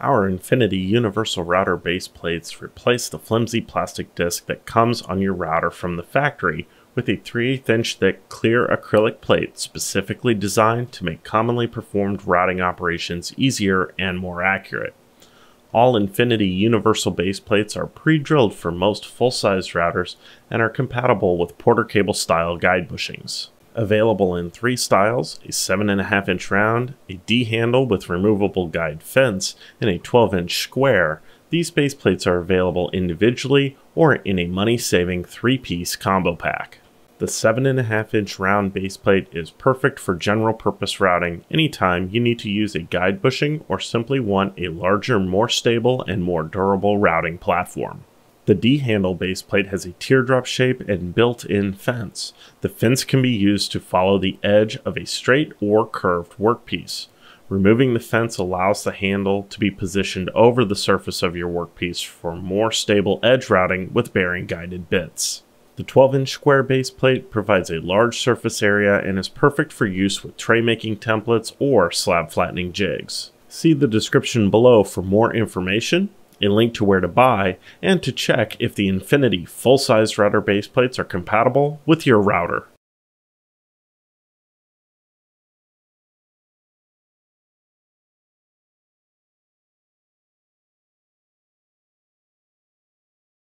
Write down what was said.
Our Infinity Universal Router base plates replace the flimsy plastic disc that comes on your router from the factory with a 3 8 inch thick clear acrylic plate specifically designed to make commonly performed routing operations easier and more accurate. All Infinity Universal base plates are pre-drilled for most full-size routers and are compatible with Porter cable style guide bushings. Available in three styles a 7.5 inch round, a D handle with removable guide fence, and a 12 inch square, these base plates are available individually or in a money saving three piece combo pack. The 7.5 inch round base plate is perfect for general purpose routing anytime you need to use a guide bushing or simply want a larger, more stable, and more durable routing platform. The D-handle base plate has a teardrop shape and built-in fence. The fence can be used to follow the edge of a straight or curved workpiece. Removing the fence allows the handle to be positioned over the surface of your workpiece for more stable edge routing with bearing guided bits. The 12 inch square base plate provides a large surface area and is perfect for use with tray making templates or slab flattening jigs. See the description below for more information a link to where to buy, and to check if the Infinity full-size router baseplates are compatible with your router.